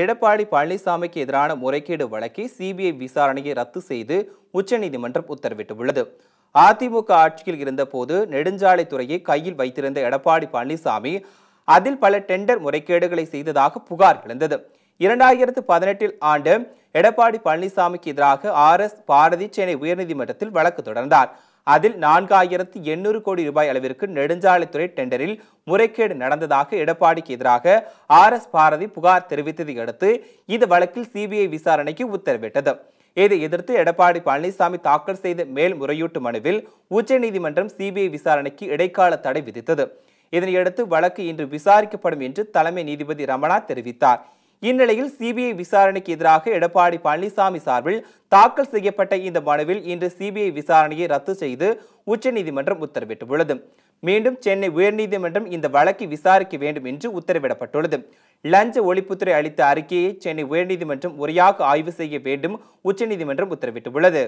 எடப்பாடி பழனிசாமிக்கு எதிரான முறைகேடு வழக்கை சிபிஐ விசாரணையை ரத்து செய்து உச்சநீதிமன்றம் உத்தரவிட்டுள்ளது. அதிமுக ஆட்சியில் இருந்தபோது நெடுஞ்சாலைத்துறையை கையில் வைத்திருந்த எடப்பாடி பழனிசாமி அதில் பல டெண்டர் முறைகேடுகளை செய்ததாக புகார் எழுந்தது. இரண்டாயிரத்து பதினெட்டில் ஆண்டு எடப்பாடி பழனிசாமிக்கு எதிராக ஆர் எஸ் பாரதி சென்னை உயர்நீதிமன்றத்தில் வழக்கு தொடர்ந்தார். அதில் நான்காயிரத்து எண்ணூறு கோடி ரூபாய் அளவிற்கு நெடுஞ்சாலைத்துறை டெண்டரில் முறைகேடு நடந்ததாக எடப்பாடிக்கு எதிராக ஆர் எஸ் பாரதி புகார் தெரிவித்ததை அடுத்து இந்த வழக்கில் சிபிஐ விசாரணைக்கு உத்தரவிட்டது. இதை எதிர்த்து எடப்பாடி பழனிசாமி தாக்கல் செய்த மேல்முறையீட்டு மனுவில் உச்சநீதிமன்றம் சிபிஐ விசாரணைக்கு இடைக்கால தடை விதித்தது. இதனையடுத்து வழக்கு இன்று விசாரிக்கப்படும் என்று தலைமை நீதிபதி ரமணா தெரிவித்தார். இந்நிலையில் சிபிஐ விசாரணைக்கு எதிராக எடப்பாடி பழனிசாமி சார்பில் தாக்கல் செய்யப்பட்ட இந்த மனுவில் இன்று சிபிஐ விசாரணையை ரத்து செய்து உச்சநீதிமன்றம் உத்தரவிட்டுள்ளது. மீண்டும் சென்னை உயர்நீதிமன்றம் இந்த வழக்கை விசாரிக்க வேண்டும் என்று உத்தரவிடப்பட்டுள்ளது. லஞ்ச ஒழிப்புத்துறை அளித்த அறிக்கையை சென்னை உயர்நீதிமன்றம் முறையாக ஆய்வு செய்ய வேண்டும் உச்சநீதிமன்றம் உத்தரவிட்டுள்ளது.